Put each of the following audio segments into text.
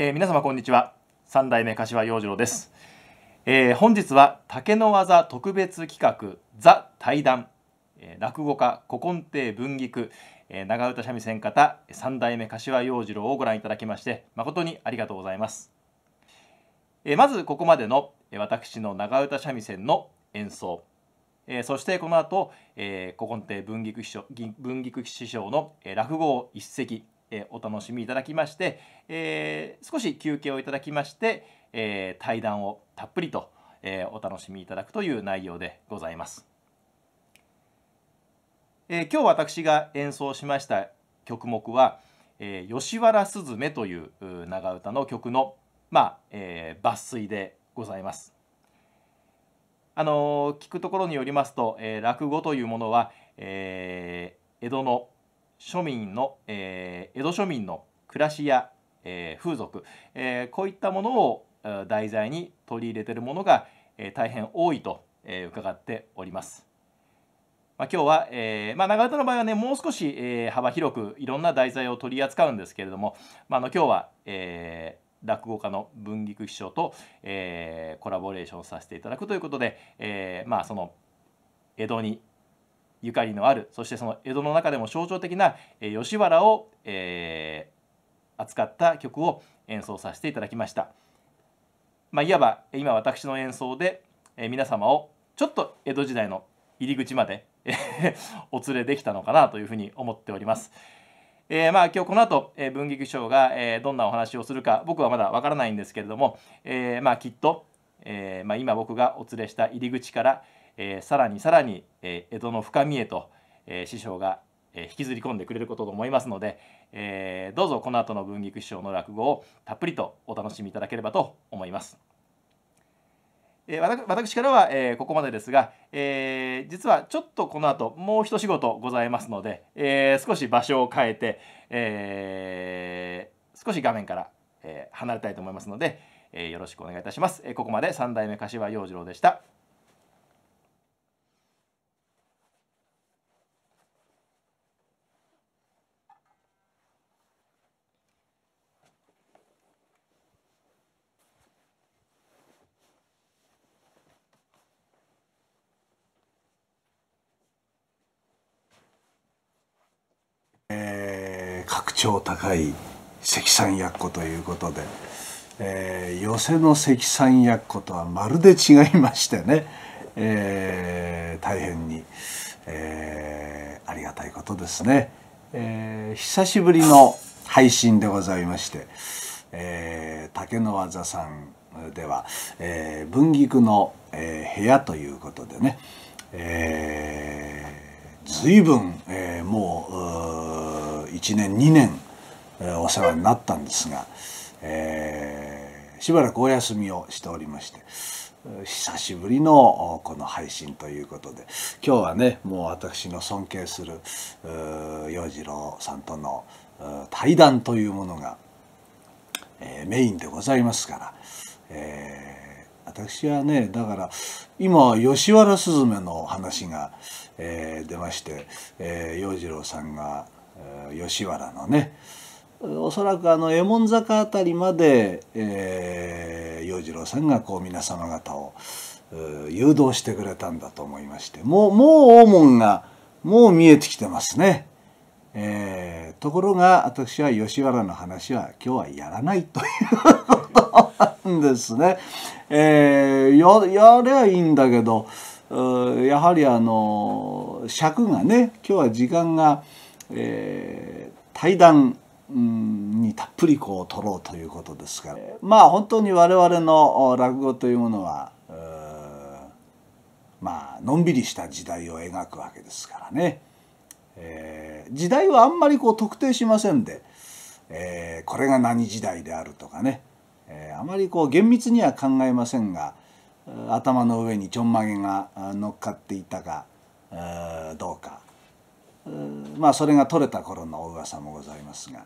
えー、皆様こんにちは。三代目柏洋次郎です、えー、本日は竹の技特別企画ザ対談、えー、落語家古今亭文菊、えー、長唄三味線方三代目柏洋次郎をご覧いただきまして誠にありがとうございます、えー、まずここまでの私の長唄三味線の演奏。えー、そしてこの後、えー、古今亭文菊師匠文菊師匠の、えー、落語を一席えお楽しみいただきまして、え少し休憩をいただきまして、え対談をたっぷりと、えお楽しみいただくという内容でございます。え今日私が演奏しました曲目は「え吉原すずめ」という長唄の曲の、まあえ、抜粋でございます。あの聞くところによりますと、え、落語というものは、え、江戸の庶民の、えー、江戸庶民の暮らしや、えー、風俗、えー、こういったものを題材に取り入れているものが、えー、大変多いと、えー、伺っております。まあ、今日は、えーまあ、長唄の場合はねもう少し、えー、幅広くいろんな題材を取り扱うんですけれども、まあ、あの今日は、えー、落語家の文菊師匠と、えー、コラボレーションさせていただくということで、えー、まあその江戸にゆかりのあるそしてその江戸の中でも象徴的な、え吉原を、えー、扱った曲を演奏させていただきました。まあ、いわば今私の演奏で、え皆様をちょっと江戸時代の入り口まで お連れできたのかなというふうに思っております。えー、まあ今日この後、えー、文劇賞が、えー、どんなお話をするか僕はまだわからないんですけれども、えー、まあきっと、えーまあ、今僕がお連れした入り口から、えー、さらにさらに、えー、江戸の深みへと、えー、師匠が、えー、引きずり込んでくれることと思いますので、えー、どうぞこの後の文菊師匠の落語をたっぷりとお楽しみいただければと思います。えー、私からは、えー、ここまでですが、えー、実はちょっとこの後もう一仕事ございますので、えー、少し場所を変えて、えー、少し画面から、えー、離れたいと思いますので、えー、よろしくお願いいたします。えー、ここまで三代目柏洋次郎でした。超高い積算役子ということで、えー、寄席の積算役子とはまるで違いましてね、えー、大変に、えー、ありがたいことですね、えー、久しぶりの配信でございまして、えー、竹の技さんでは、えー、文菊の、えー、部屋ということでね、えー、随分、えー、もう1年2年、お世話になったんですが、えー、しばらくお休みをしておりまして久しぶりのこの配信ということで今日はねもう私の尊敬する洋次郎さんとの対談というものが、えー、メインでございますから、えー、私はねだから今吉原すずめの話が、えー、出まして、えー、洋次郎さんが吉原のねおそらくあの右衛門坂辺りまで、えー、洋次郎さんがこう皆様方を誘導してくれたんだと思いましてもうもう大門がもう見えてきてますね。えー、ところが私は吉原の話は今日はやらないということなんですね。えー、ややればいいんだけどやはりあの尺がね今日は時間が。えー、対談にたっぷりこう取ろうということですからまあ本当に我々の落語というものはまあのんびりした時代を描くわけですからね、えー、時代はあんまりこう特定しませんで、えー、これが何時代であるとかね、えー、あまりこう厳密には考えませんが頭の上にちょんまげが乗っかっていたかどうか。まあそれが取れた頃のお噂もございますが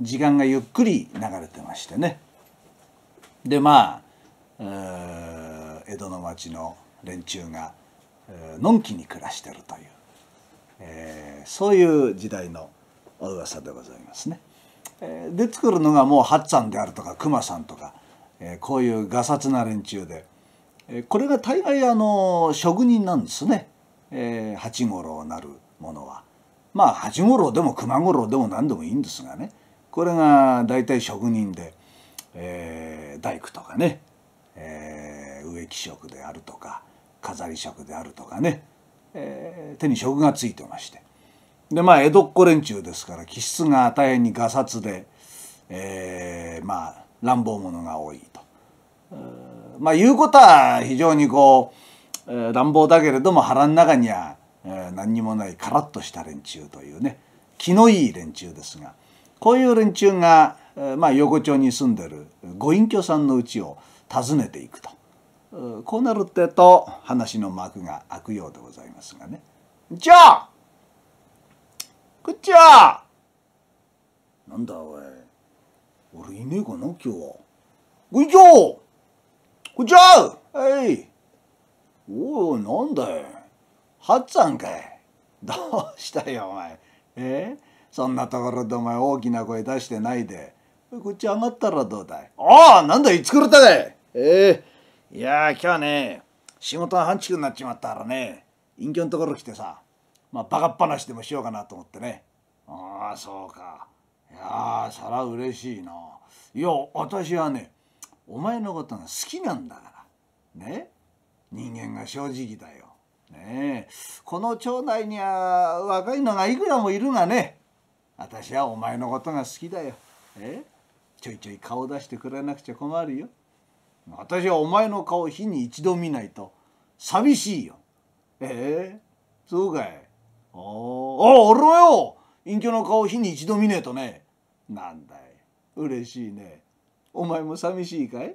時間がゆっくり流れてましてねでまあ江戸の町の連中がのんきに暮らしてるという、えー、そういう時代のお噂でございますね。えー出てくるのがもう八さんであるとか熊さんとか、えーこういうがさつな連中で、えーこれが大概あの職人なんですね、えー八五郎なるものは。まあ八五郎でも熊五郎でも何でもいいんですがね。これが大体職人で、えー大工とかね、えー植木職であるとか飾り職であるとかね、えー手に職がついてまして。でまあ江戸っ子連中ですから気質が大変にがさつで、えーまあ乱暴者が多いと。まあ言うことは非常にこう、えー乱暴だけれども腹の中には、何にもないカラッとした連中というね気のいい連中ですがこういう連中が、まあ横丁に住んでるご隠居さんの家を訪ねていくとこうなるってと話の幕が開くようでございますがね。じゃあこっちはなんだおい俺いねえかな今日は。ご隠居こんにちははい。おお、なんだい。はっさんかい。どうしたよ、お前。え？そんなところでお前大きな声出してないで。こっち上がったらどうだい？ああ、なんだい、作れたかい？ええいやー、今日はね、仕事が半畜になっちまったからね、隠居のところ来てさ、まあ、バカっ話でもしようかなと思ってね。ああ、そうか。いやー、そら嬉しいな。いや、私はね、お前のことが好きなんだから。ね？人間が正直だよ。ねえこの町内には若いのがいくらもいるがね私はお前のことが好きだよ。え？ちょいちょい顔出してくれなくちゃ困るよ。私はお前の顔日に一度見ないと寂しいよ。え？えそうかい。ああ、俺もよ隠居の顔日に一度見ねえとね。なんだい嬉しいね。お前も寂しいかい？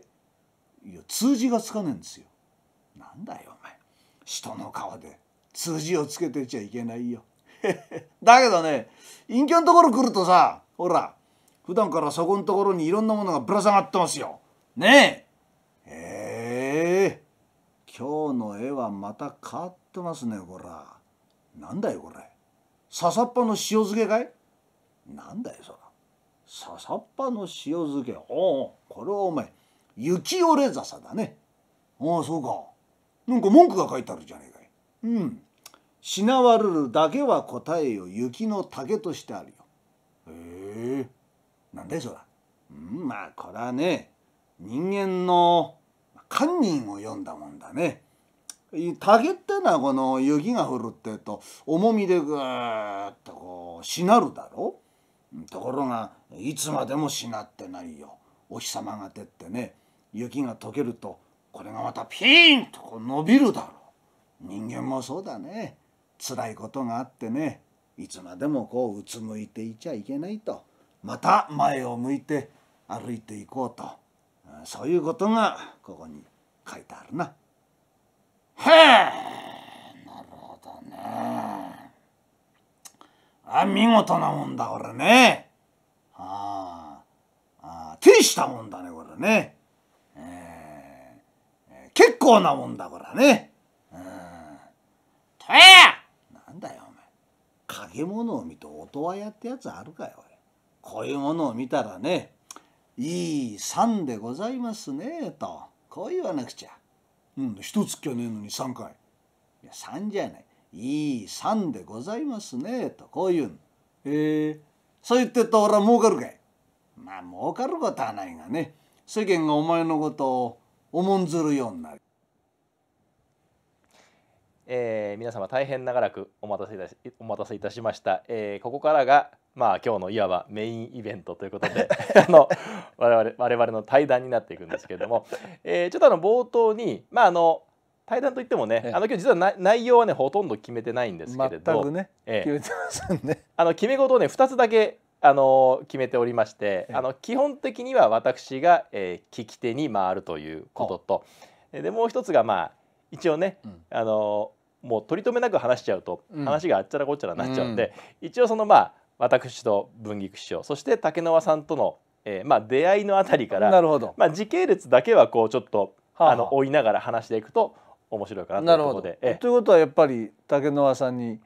いや通じがつかねえんですよ。なんだよ人の顔で通じをつけてちゃいけないよ。だけどね隠居のところ来るとさほら普段からそこのところにいろんなものがぶら下がってますよ。ねえ。ええ今日の絵はまた変わってますねこら。なんだよこれ。笹っぱの塩漬けかい？なんだよそら。笹っぱの塩漬け。おおこれはお前雪折れ笹だね。ああそうか。なんか文句が書いてあるじゃねえかい。うん。しなわるるだけは答えよ雪の竹としてあるよ。へえ。なんだよそら。うんまあこれはね人間の堪忍を読んだもんだね。竹ってのはこの雪が降るってと重みでぐーっとこうしなるだろところがいつまでもしなってないよお日様が照ってね雪が溶けるとこれがまたピーンとこう伸びるだろう人間もそうだね辛いことがあってねいつまでもこううつむいていちゃいけないとまた前を向いて歩いていこうとそういうことがここに書いてあるな。へえなるほどね。あ見事なもんだこれね。ああ手したもんだねこれね。えーえー結構なもんだこれね。うん。とやなんだよお前。影物を見て音羽屋ってやつあるかよ。こういうものを見たらねいい三でございますねとこう言わなくちゃ。うん一つきゃねえのに三回。いや三じゃない。いい三でございますねとこう言うん。へえそう言ってると俺は儲かるかい。まあ儲かることはないがね世間がお前のことを重んずるようになる。えー皆様大変長らくお待たせいたしお待たせいたしました、えーここからがまあ今日のいわばメインイベントということで あの我々我々の対談になっていくんですけれども、えーちょっとあの冒頭にまああの対談といってもねええ。あの今日実はな内容はねほとんど決めてないんですけれど全くねええ。決め。あの決め事をね2つだけあの決めておりまして、ええ。あの基本的には私が、えー聞き手に回るということと。えでもう一つがまあ一応ね、うん。あのもう取り留めなく話しちゃうと、うん話があっちゃらこっちゃらになっちゃうんで、一応そのまあ私と文菊師匠そして竹縄さんとの、えーまあ、出会いのあたりからなるほど。まあ、時系列だけはこうちょっと、はあはああの追いながら話していくと面白いかなとないるほど。うところで、ええということはやっぱり竹野さんに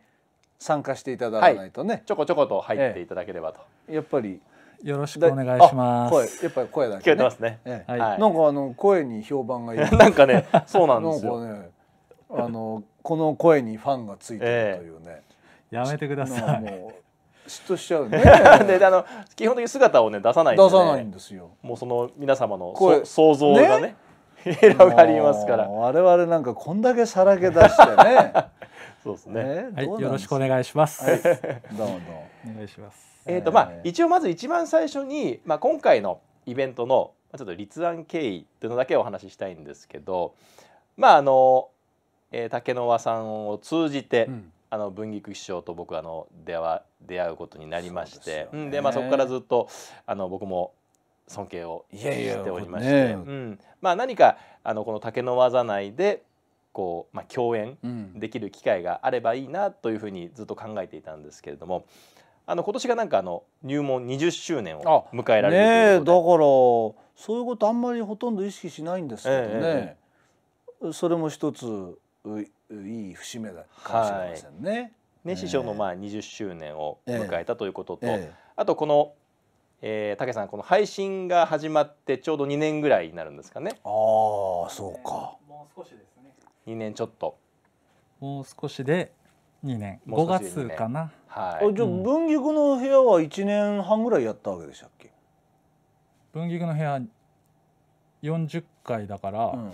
参加していただかないとね、ちょこちょこと入っていただければと。やっぱりよろしくお願いしまあ声す。やっぱり声だ聞こけ、ね、えてますね。ええはいはいなんかあの声に評判がいい なんかね、そうなんですよ。かねあのこの声にファンがついてるというね、やめてください。かもう嫉妬しちゃうね。で、あの基本的に姿をね出さないんで、ね、出さないんですよ。もうその皆様の想像がね広がりますから。我々なんかこんだけさらけ出してね。そうですね。ね？はい、よろしくお願いします。はい。どうもどうも。お願いします。えーとまあえー。一応まず一番最初にまあ今回のイベントのまあちょっと立案経緯というのだけお話ししたいんですけど、まああの、えー竹野和さんを通じて、うん。あの文菊師匠と僕あの出会出会うことになりましてですよね。うんでまあそこからずっとあの僕も尊敬をしておりまして、ね。うん、まあ何かあのこの竹の技内でこうまあ共演うん。できる機会があればいいなというふうにずっと考えていたんですけれどもあの今年がなんかあの入門20周年を迎えられるねえだからそういうことあんまりほとんど意識しないんですけどね、それも一つういい節目だかもしれませんね。とでね師匠のまあ20周年を迎えたということと、えあとこの、えー、竹さんこの配信が始まってちょうど2年ぐらいになるんですかねえああそうか。もう少しですね。2年ちょっともう少しで2年。5もう少しで二年月かな。はいあじゃあうん文菊の部屋は一年半ぐらいやったわけでしたっけ？文菊の部屋40回だから、うん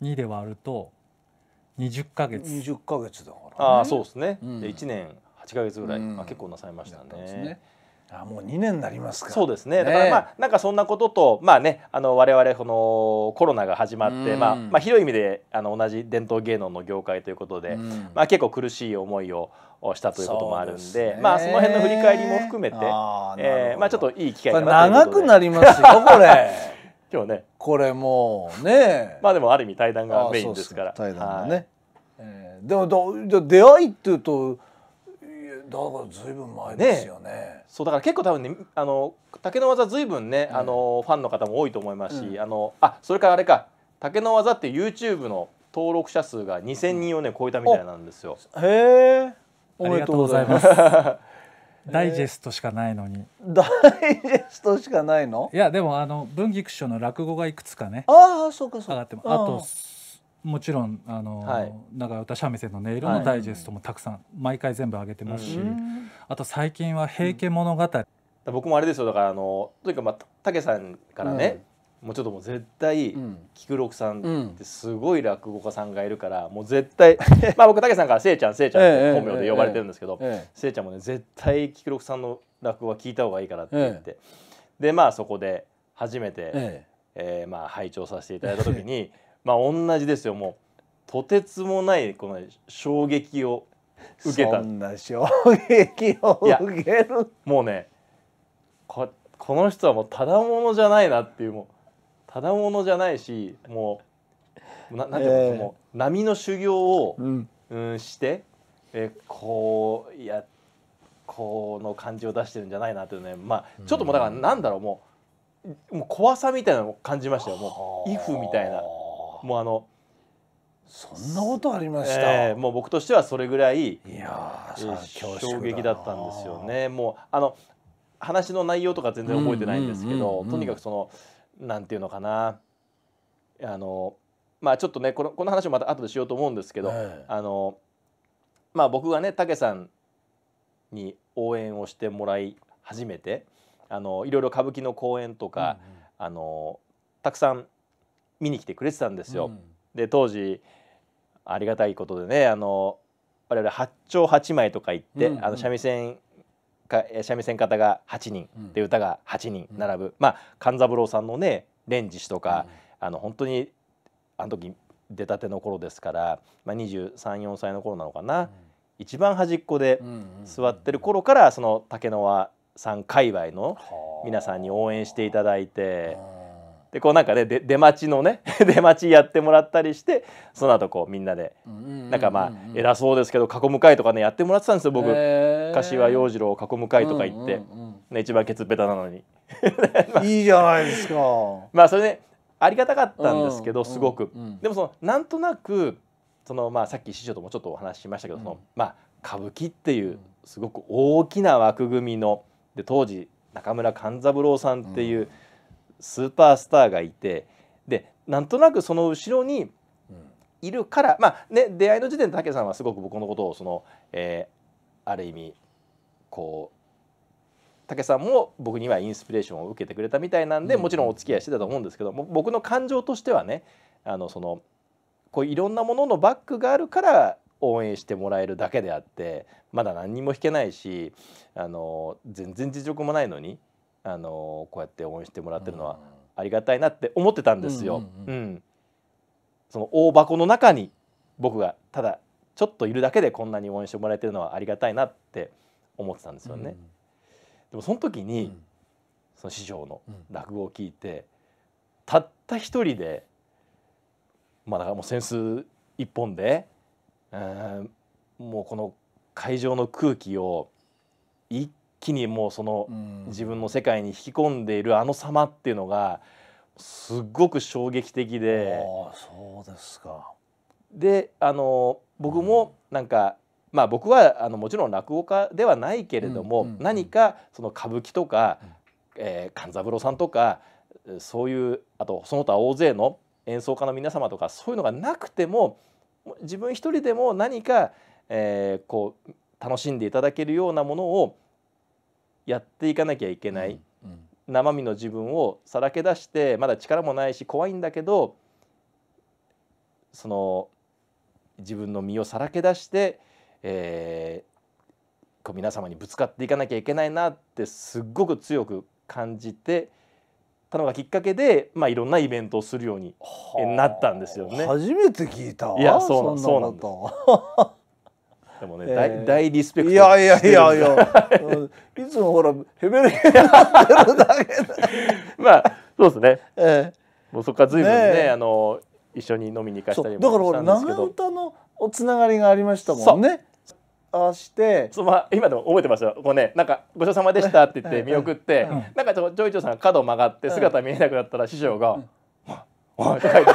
2で割ると20ヶ月。二十ヶ月だから、ね。ああそうですね、うんで1年8ヶ月ぐらい、うんまあ、結構なさいましたねね。あもう二年になりますか。そうですね。ねだからまあなんかそんなこととまあねあの我々このコロナが始まって、うんまあまあ広い意味であの同じ伝統芸能の業界ということで、うんまあ結構苦しい思いををしたということもあるんで、ねまあその辺の振り返りも含めて、あえーまあちょっといい機会かなという長ことで。くなりますよこれ。今日ねこれもうね。まあでもある意味対談があメインですから。そうっ対談がはいね。えーでもどじゃあ出会いっていうとだからずいぶん前ですよね。そうだから結構多分ねあの竹の技ずいぶんね、あのファンの方も多いと思いますし、うんあのあそれからあれか竹の技っていう YouTube の登録者数が2000人をね超えたみたいなんですよ。へえ。おめでありがとうございま。す。ダイジェストしかないのに。ダイジェストしかないの？い？やでもあの文菊師匠の落語がいくつかね。ああそうかそうか。上がってます。あともちろんあの、はい。長唄三味線の音色のはいダイジェストもたくさん、毎回全部上げてますし、うん。あと最近は「平家物語」僕もあれですよ。だからあのとにかくまあ竹さんからね、もうちょっともう絶対、うん。菊六さんうんってすごい落語家さんがいるからもう絶対 まあ僕竹さんからせいちゃんせいちゃんって本名で呼ばれてるんですけど、えせいちゃんもね絶対菊六さんの落語は聞いた方がいいからって言って、でまあそこで初めて、ええ。えーまあ拝聴させていただいた時に まあ同じですよもうとてつもないこの衝撃を受けた。そんな衝撃を受ける？もうねここの人はもうただものじゃないなっていうもうただものじゃないしもうななんていうの、ええもう波の修行を、うん。うん、して、えーこういやこの感じを出してるんじゃないなっていうねまあちょっともうだからなんだろうもうもう怖さみたいなのを感じましたよもう「イフ」みたいなもうあの、そんなことありました？えーもう僕としてはそれぐらいいや衝撃だったんですよ。ね。もうあの話の内容とか全然覚えてないんですけど、うんうんうんうんとにかくそのなんていうのかな。あのまあちょっとねこのこの話をまた後でしようと思うんですけど、ええ。あのまあ僕がね武さんに応援をしてもらい始めてあのいろいろ歌舞伎の公演とか、あのたくさん見に来てくれてたんですよ。で当時ありがたいことでねあの我々八丁八枚とか言って、うんうん。あの三味線三味線方が8人、うん。で歌が8人並ぶ、まあ勘三郎さんのね「蓮師」とか、あの本当にあの時出たての頃ですから、まあ、234歳の頃なのかな、一番端っこで座ってる頃からその竹野輪さん界隈の皆さんに応援していただいて。でこうなんかねで出待ちのね 出待ちやってもらったりしてその後こうみんなでなんかまあ偉そうですけど囲む会とかねやってもらってたんですよ僕。柏洋次郎を囲む会とか行って、ね、一番ケツベタなのに。いいじゃないですか。まあそれねありがたかったんですけどうんすごく。でもそのなんとなくそのまあさっき師匠ともちょっとお話ししましたけど、うん。そのまあ歌舞伎っていうすごく大きな枠組みので当時中村勘三郎さんっていうスーパースターがいてでなんとなくその後ろにいるからまあね出会いの時点で武さんはすごく僕のことをその、えーある意味こう武さんも僕にはインスピレーションを受けてくれたみたいなんで、うん。もちろんお付き合いしてたと思うんですけども僕の感情としてはねあのそのこういろんなもののバックがあるから応援してもらえるだけであってまだ何にも弾けないしあの全然実力もないのにあのこうやって応援してもらってるのはありがたいなって思ってたんですよ。うんうんうん。その大箱の中に僕がただちょっといるだけでこんなに応援してもらえてるのはありがたいなって思ってたんですよね。でもその時に、その師匠の落語を聞いてたった一人でまあだからもう扇子一本で、えーもうこの会場の空気を一気にもうその自分の世界に引き込んでいるあの様っていうのがすっごく衝撃的で。そうですか。であの僕もなんか、まあ僕はあのもちろん落語家ではないけれども、うんうんうん。何かその歌舞伎とか、えー勘三郎さんとかそういうあとその他大勢の演奏家の皆様とかそういうのがなくても自分一人でも何か、えーこう楽しんでいただけるようなものをやっていかなきゃいけない、うん生身の自分をさらけ出してまだ力もないし怖いんだけどその自分の身をさらけ出して、えーこう皆様にぶつかっていかなきゃいけないなってすっごく強く感じてたのがきっかけで、まあ、いろんなイベントをするようにえなったんですよね。初めて聞いた。わ。いやそうなんそんなことでもね、えー。大大リスペクト。いやいやいやいや、うん。いつもほらヘベレケになってるだけで。まあそうですね。えもうそこから随分ねねえ。あの一緒に飲みに行かしたりもしたんですけど。唄のおつながりがありましたもんね。ああして、そうまあ、今でも覚えてますよ。こうねなんか「ごちそうさまでした」って言って見送って、うん。なんかちょジョイチョさんが角を曲がってうん姿見えなくなったら師匠が「おい」とか言っ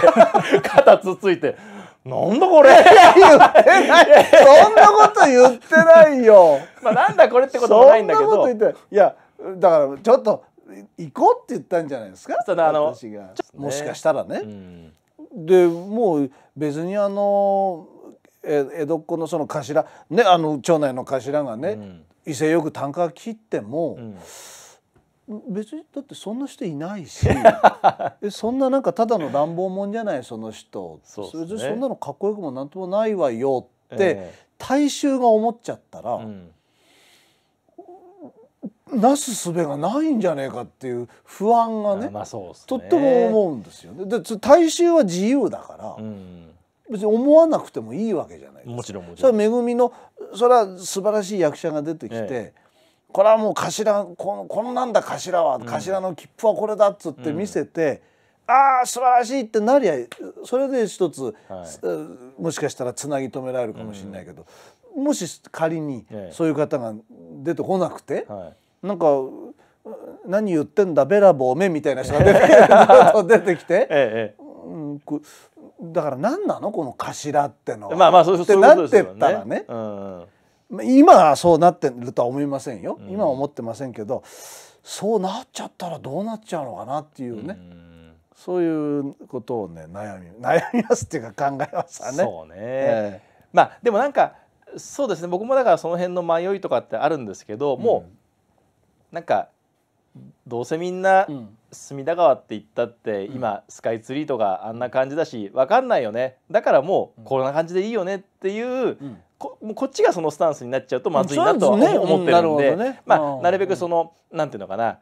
て肩つっついて「なんだこれ!」言ってない。そんなこと言ってないよ。まあなんだこれってこともないんだけどそんなこと言っていやだからちょっと行こうって言ったんじゃないですか。そうだあの私がねもしかしたらね。うんでもう別にあのえ江戸っ子のその頭ねあの町内の頭がね、うん威勢よく単価切ってもう、ん別にだってそんな人いないし えそんななんかただの乱暴者じゃないその人。そね。別にそんなのかっこよくもなんともないわよって、え大衆が思っちゃったら、えうん。なすすべがないんじゃねえかっていう不安がね、まあそうっすね。とっても思うんですよね。でつ大衆は自由だから、うん。別に思わなくてもいいわけじゃないですか。もちろんもちそれろんは恵みのそれは素晴らしい役者が出てきて、えこれはもう頭このこんなんだ頭は、ん。頭の切符はこれだっつって見せて、ああ素晴らしいってなりゃそれで一つ、はい。すもしかしたらつなぎ止められるかもしれないけど、もし仮にええ。そういう方が出てこなくて、はい。なんか「何言ってんだべらぼうめ」みたいな人が出て 出てきて。えええうんこだから何なの？この頭ってのは。えまあまあそうそういうこなってっとですよねたらね。う今はそうなってるとは思いませんよ、うん。今は思ってませんけどそうなっちゃったらどうなっちゃうのかなっていうね、うん。そういうことをね悩み 悩みますっていうか考えますわね。そうね、えまあでもなんかそうですね。僕もだからその辺の迷いとかってあるんですけど、もうなんかどうせみんな隅田川って言ったって、今スカイツリーとかあんな感じだし分かんないよね。だからもうこんな感じでいいよねっていう、うん。ここっちがそのスタンスになっちゃうとまずいなと思ってるんで、まうん。あなるべくそのなんていうのかな、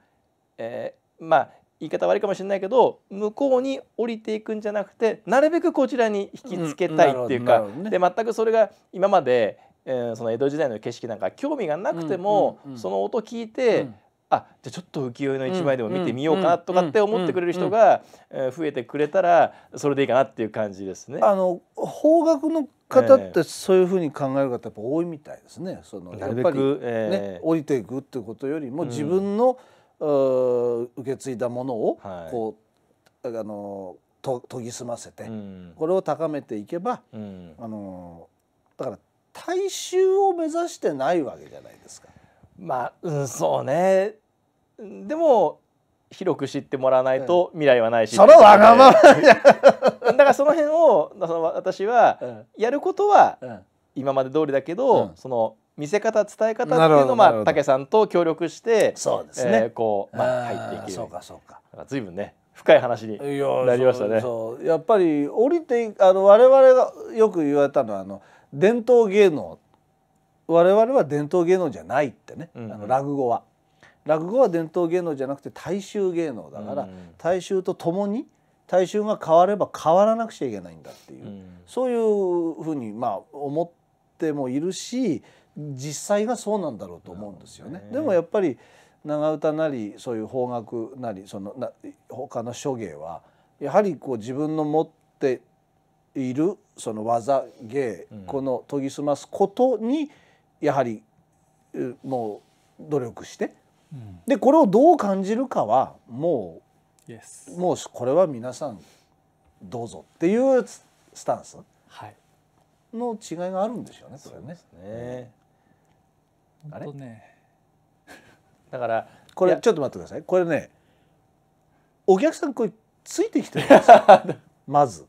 えーまあ言い方悪いかもしれないけど向こうに降りていくんじゃなくてなるべくこちらに引きつけたいっていうか、で全くそれが今まで、えーその江戸時代の景色なんか興味がなくても、その音聞いて、うんあじゃあちょっと浮世絵の一枚でも見てみようかなとかって思ってくれる人がえー増えてくれたらそれでいいかなっていう感じですね。あの方角の方っえてそういうふうに考える方やっぱ多いみたいですね。そのやっぱりく、ねえ、ー降りていくってことよりもうん。自分の、うー受け継いだものをはい。こう、あのと研ぎ澄ませて、うん。これを高めていけばうん。あのだから大衆を目指してないわけじゃないですか。まあ、うん、そうねでも広く知ってもらわないと未来はないし、そのわがまま だからその辺をその私はうん。やることはうん。今まで通りだけど、うん。その見せ方伝え方っていうのを武さんと協力してそうですえーね。こう、まあ、あ入っていける。ーそうかそうか。か随分ね深い話になりましたね。やっぱり降りてあの我々がよく言われたのはあの伝統芸能。我々は伝統芸能じゃないってね、うんうん。あの落語は落語は伝統芸能じゃなくて大衆芸能だから、うん。大衆と共に大衆が変われば変わらなくちゃいけないんだっていう、うん。そういうふうにまあ思ってもいるし実際がそうなんだろうと思うんですよね。でもやっぱり長唄なりそういう邦楽なりそのな他の諸芸はやはりこう自分の持っているその技芸、うん。この研ぎ澄ますことにやはりうもう努力してうんでこれをどう感じるかはも Yes うもうこれは皆さんどうぞっていうススタンスはい。の違いがあるんでしょうねこれね。ね。あれ？ね。だからこれちょっと待ってください。これねお客さんこれついてきてるんですよ。まず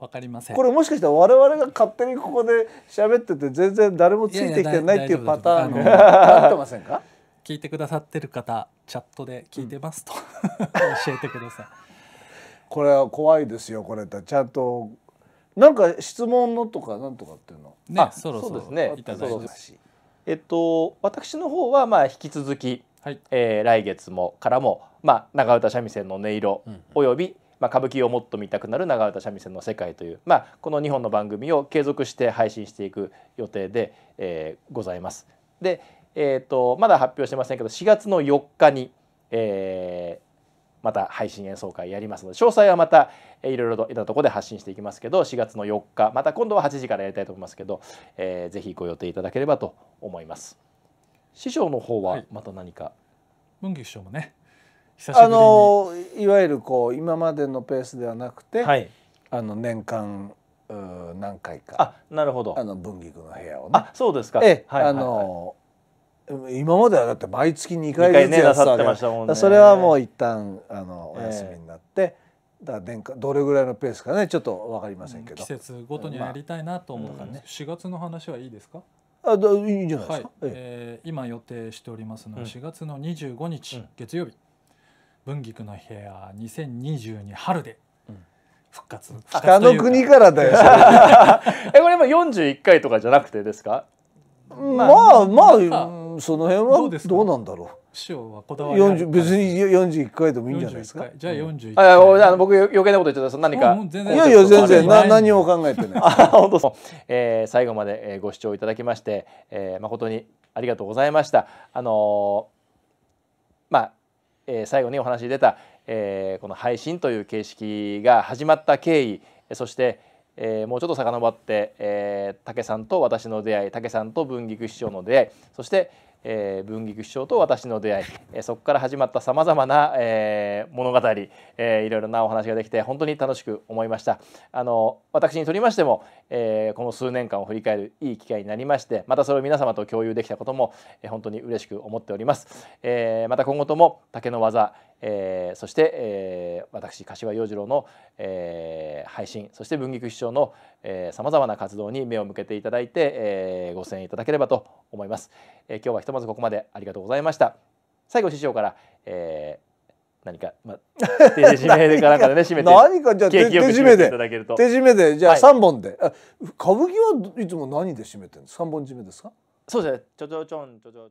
わかりません。これもしかしたら我々が勝手にここで喋ってて全然誰もついてきてないっていうパターンにいやいや大なってませんか聞いてくださってる方チャットで聞いてますと、教えてくださいこれは怖いですよこれちゃんとなんか質問のとかなんとかっていうのねあそろそろそうですねえっと私の方はまあ引き続き、はいえー来月もからも、まあ、長唄三味線の音色うんおよび、まあ、歌舞伎をもっと見たくなる長唄三味線の世界という、まあ、この2本の番組を継続して配信していく予定で、えーございます。で、えー、とまだ発表してませんけど4月の4日に、えーまた配信演奏会やりますので詳細はまたえーいろいろといろんなところで発信していきますけど4月の4日また今度は8時からやりたいと思いますけど、えーぜひご予定いただければと思います。師匠の方ははいまた何か、文菊師匠もねあにのいわゆるこう今までのペースではなくて、はい、あの年間うー何回かあなるほど。あの文菊の部屋をね。あそうですか。ええ、はいはいはい。あの今まではだって毎月2回二回ねずつやってたわけなさってましたもんね。それはもう一旦あのおええ休みになって、だから年間どれぐらいのペースかねちょっと分かりませんけど。季、節ごとにやりたいなと思ったんです、4月の話はいいですか？あだいいんじゃないではい。すか、、え。えー今予定しておりますのはうん。4月の25日、うん。月曜日文菊の部屋2022春でうん。復活北の活というか国から。だ よえこれ今41回とかじゃなくてですか？まあまあ、その辺はどうですか？どうなんだろ師匠はこだうわりある。40別に41回でもいいんじゃないです41か回。じゃあ41あ回。いやごめんあの僕余計なこと言っちゃった。何か。いやいや全あ然。れな何も考えてな 本当そう、えー最後までえーご視聴いただきまして、えー誠にありがとうございました。あのーまあ、え最後にお話に出た、えこの配信という形式が始まった経緯そして、えもうちょっと遡って、えー武さんと私の出会い武さんと文菊師匠の出会いそして、えー文菊師匠と私の出会い、えーそこから始まったさまざまな、えー物語、えーいろいろなお話ができて本当に楽しく思いました。あの私にとりましても、えーこの数年間を振り返るいい機会になりましてまたそれを皆様と共有できたことも、えー本当に嬉しく思っております。えーまた今後とも竹の技、えーそして、えー私柏洋次郎の、えー配信そして文菊師匠のさまざまな活動に目を向けていただいて、えーご声援いただければと思います、えー今日はひとまずここまでありがとうございました。最後師匠から、えー何か、まあ、手締めかなんかでね締めて何かじゃあ手締めで手締めでじゃあはい。3本で、あ歌舞伎はいつも何で締めてるんですか3本締めですか？そうですね。ちょちょちょんちょちょちょん